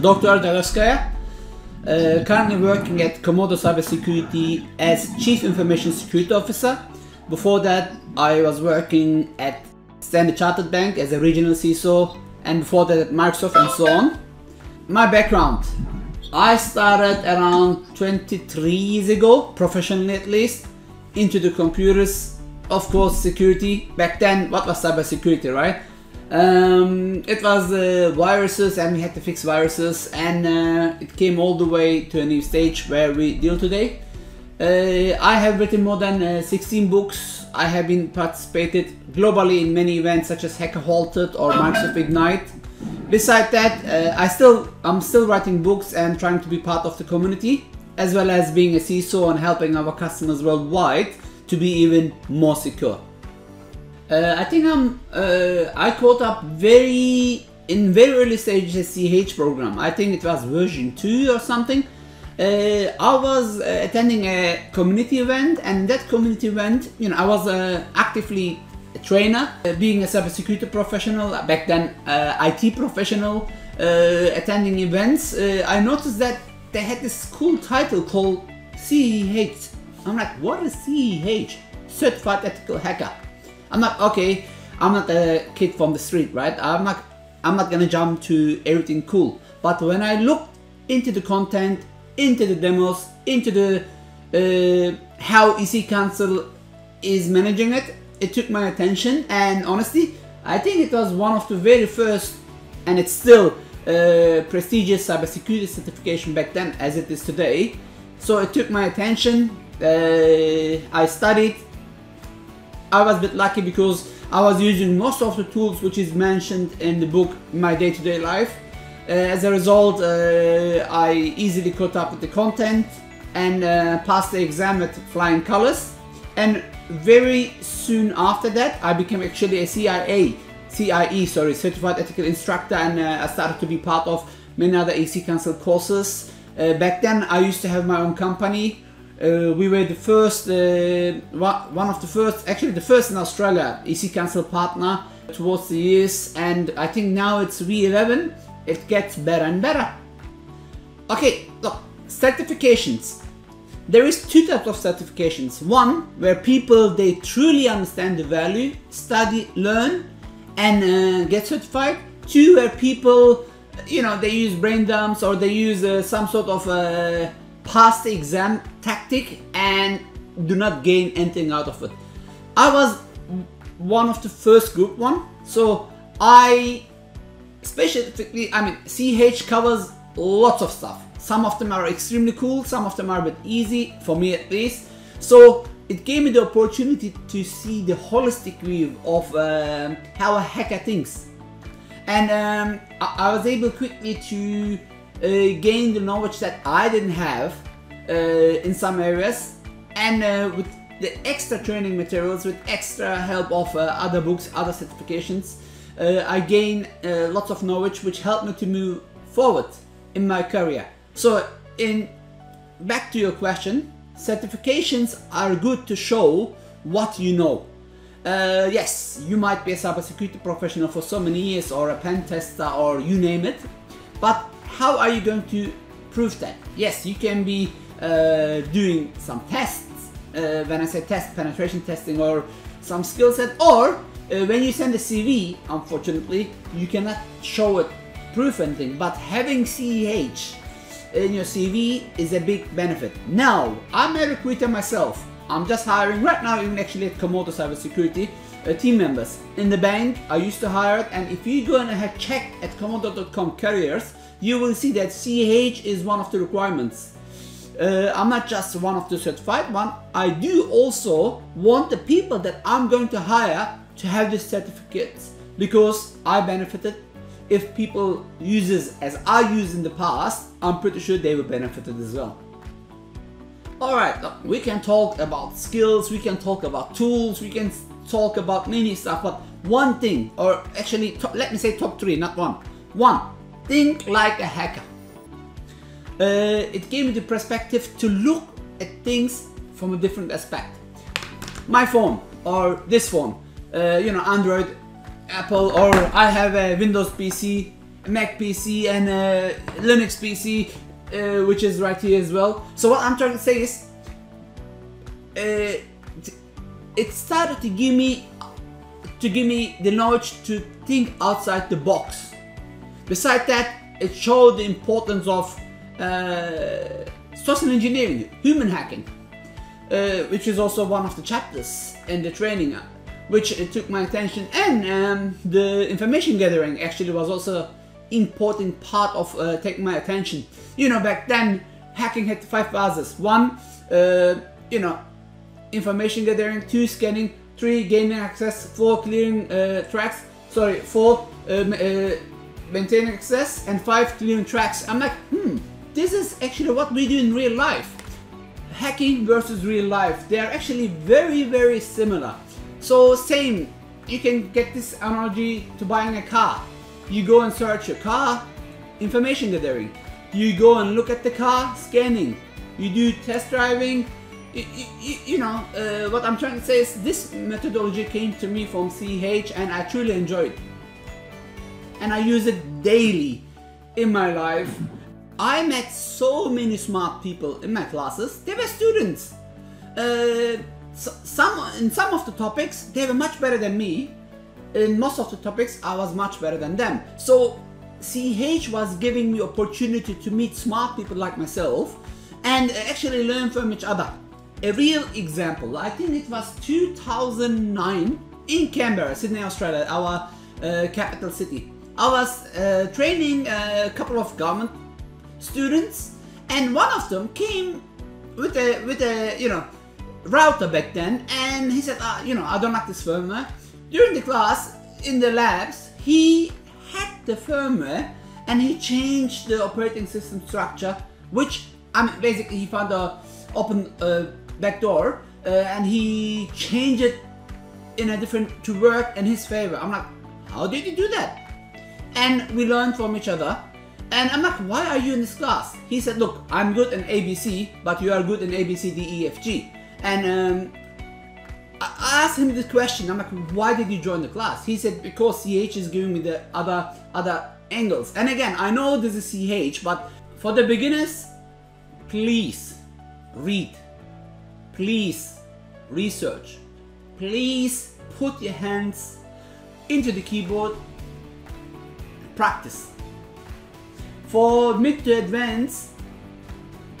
Dr. Erdal Ozkaya, uh, currently working at Comodo Cybersecurity as Chief Information Security Officer. Before that, I was working at Standard Chartered Bank as a regional CISO, and before that at Microsoft and so on. My background. I started around 23 years ago, professionally at least, into the computers, of course security. Back then, what was cybersecurity, right? Um, it was uh, viruses and we had to fix viruses and uh, it came all the way to a new stage where we deal today. Uh, I have written more than uh, 16 books. I have been participated globally in many events such as Hacker Halted or Microsoft Ignite. Besides that, uh, I still I'm still writing books and trying to be part of the community, as well as being a CISO and helping our customers worldwide to be even more secure. Uh, I think I'm. Uh, I caught up very in very early stages of CEH program. I think it was version two or something. Uh, I was uh, attending a community event, and that community event, you know, I was uh, actively a trainer, uh, being a cybersecurity professional back then, IT professional, attending events. I noticed that they had this cool title called CEH. I'm like, what is CEH? Certified Ethical Hacker. I'm not okay. I'm not a kid from the street, right? I'm not. I'm not gonna jump to everything cool. But when I looked into the content, into the demos, into the uh, how EC Council is managing it, it took my attention. And honestly, I think it was one of the very first, and it's still uh, prestigious cybersecurity certification back then as it is today. So it took my attention. Uh, I studied I was a bit lucky because I was using most of the tools which is mentioned in the book My Day-to-Day Life. Uh, as a result, uh, I easily caught up with the content and uh, passed the exam with flying colors. And very soon after that, I became actually a CIA, CIE, sorry, Certified Ethical Instructor, and uh, I started to be part of many other EC Council courses. Uh, back then, I used to have my own company uh, we were the first, uh, one of the first, actually the first in Australia, EC Council partner towards the years, and I think now it's V11. It gets better and better. Okay, look, certifications. There is two types of certifications. One where people they truly understand the value, study, learn, and uh, get certified. Two where people, you know, they use brain dumps or they use uh, some sort of uh, pass the exam tactic and do not gain anything out of it. I was one of the first group one, so I specifically, I mean, CEH covers lots of stuff. Some of them are extremely cool, some of them are a bit easy, for me at least. So it gave me the opportunity to see the holistic view of um, how a hacker thinks. And um, I, I was able quickly to gain the knowledge that I didn't have uh, in some areas and uh, with the extra training materials with extra help of uh, other books other certifications I gain lots of knowledge which helped me to move forward in my career. So in back to your question certifications are good to show what you know. Uh, yes, you might be a cybersecurity professional for so many years or a pen tester or you name it, but how are you going to prove that? Yes, you can be uh, doing some tests, uh, when I say test, penetration testing or some skill set, or uh, when you send a CV, unfortunately, you cannot show it proof anything, but having CEH in your CV is a big benefit. Now, I'm a recruiter myself. I'm just hiring right now, even actually at Comodo Cybersecurity, uh, team members. In the bank, I used to hire it, and if you go and check at comodo.com careers, you will see that CEH is one of the requirements. Uh, I'm not just one of the certified one. I do also want the people that I'm going to hire to have this certificates because I benefited. If people uses as I used in the past, I'm pretty sure they will benefited as well. Alright, we can talk about skills, we can talk about tools, we can talk about many stuff, but one thing, or actually, let me say top three, not one. One, think like a hacker. Uh, it gave me the perspective to look at things from a different aspect. My phone or this phone, uh, you know, Android, Apple, or I have a Windows PC. Mac PC and uh, Linux PC, uh, which is right here as well. So what I'm trying to say is, uh, it started to give me to give me the knowledge to think outside the box. Besides that, it showed the importance of uh, social engineering, human hacking, uh, which is also one of the chapters in the training, uh, which took my attention. And um, the information gathering actually was also important part of uh, taking my attention. You know, back then, hacking had five phases. One, uh, you know, information gathering, two, scanning, three, gaining access, four, clearing uh, tracks, sorry, four, um, maintaining access, and five, clearing tracks. I'm like, hmm, this is actually what we do in real life. Hacking versus real life, they are actually very, very similar. So same, you can get this analogy to buying a car. You go and search your car, information gathering. You go and look at the car, scanning. You do test driving, you, you, know, uh, what I'm trying to say is this methodology came to me from CEH and I truly enjoy it. And I use it daily in my life. I met so many smart people in my classes. They were students. Uh, so, some in some of the topics they were much better than me. In most of the topics I was much better than them. So CEH was giving me opportunity to meet smart people like myself and actually learn from each other a real example. I think it was 2009 in Canberra, Sydney, Australia, our uh, capital city. I was uh, training a couple of government students, and one of them came with a with a you know router back then, and he said, uh, you know, I don't like this firmware. During the class in the labs, he hacked the firmware and he changed the operating system structure, which I mean, basically he found a open uh, back door uh, and he changed it in a different to work in his favor. I'm like, how did you do that? And we learned from each other. And I'm like, why are you in this class? He said, look, I'm good in ABC, but you are good in A, B, C, D, E, F, G. And um, I asked him this question. I'm like, why did you join the class? He said, because CEH is giving me the other other angles. And again, I know this is CEH, but for the beginners, please read please research. Please put your hands into the keyboard, practice. For mid to advance,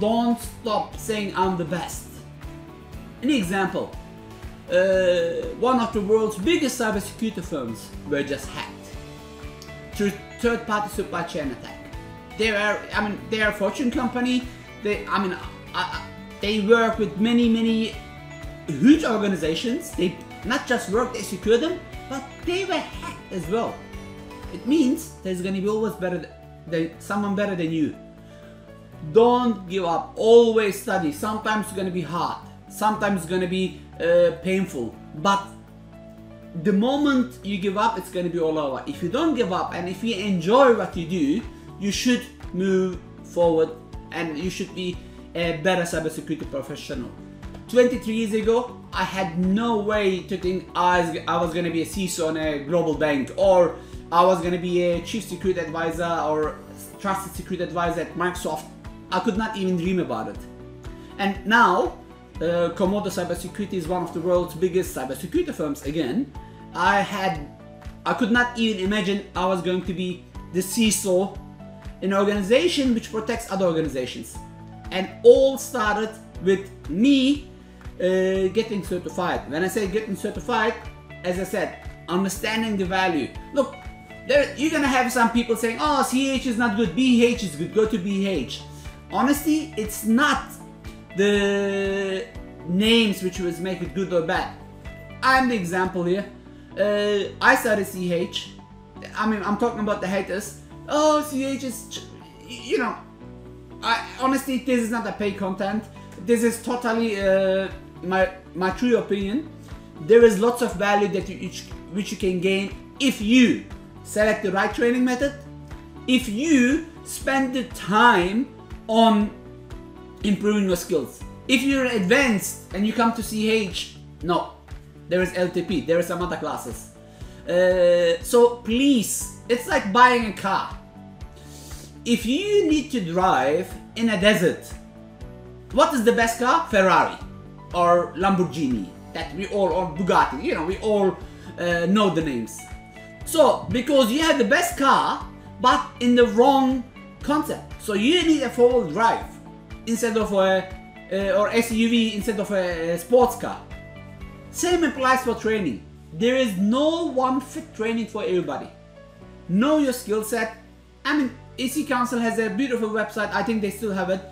don't stop saying I'm the best. An example, uh, one of the world's biggest cybersecurity firms were just hacked through third-party supply chain attack. They are, I mean, they are a fortune company. They, I mean, I, they work with many, many huge organizations. They not just work, they secure them, but they were hacked as well. It means there's gonna be always better than someone better than you. Don't give up. Always study. Sometimes it's gonna be hard. Sometimes it's gonna be uh, painful. But the moment you give up, it's gonna be all over. If you don't give up and if you enjoy what you do, you should move forward and you should be a better cybersecurity professional. 23 years ago, I had no way to think I was, I was gonna be a CISO in a global bank or I was gonna be a chief security advisor or trusted security advisor at Microsoft. I could not even dream about it. And now, uh, Comodo Cybersecurity is one of the world's biggest cybersecurity firms again. I had, I could not even imagine I was going to be the CISO an organization which protects other organizations and all started with me uh, getting certified. When I say getting certified, as I said, understanding the value. Look, there, you're gonna have some people saying, oh, CEH is not good, BH is good, go to BH. Honestly, it's not the names which was make it good or bad. I'm the example here. Uh, I started CEH. I mean, I'm talking about the haters. Oh, CEH is, you know, I honestly, this is not a paid content. This is totally uh, my my true opinion. There is lots of value that you which you can gain if you select the right training method. If you spend the time on improving your skills. If you're advanced and you come to CEH, no, there is LTP. There are some other classes. Uh, so please, it's like buying a car. if you need to drive in a desert, what is the best car? Ferrari or Lamborghini that we all or Bugatti. You know, we all uh, know the names. So because you have the best car, but in the wrong concept. So you need a four-wheel drive instead of a uh, or SUV instead of a, a sports car. Same applies for training. There is no one fit training for everybody. Know your skill set. I mean, EC Council has a beautiful website. I think they still have it.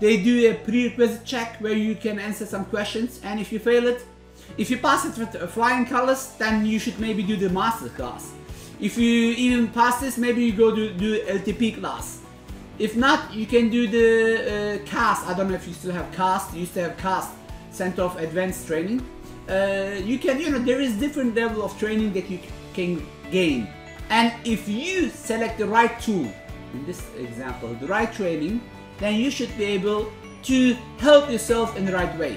They do a prerequisite check where you can answer some questions, and if you fail it, if you pass it with flying colors, then you should maybe do the master class. If you even pass this, maybe you go to do LTP class. If not, you can do the uh, CAST. I don't know if you still have CAST. You used to have CAST, Center of Advanced Training. Uh, you can, you know, there is different level of training that you can gain. And if you select the right tool, in this example, the right training, then you should be able to help yourself in the right way.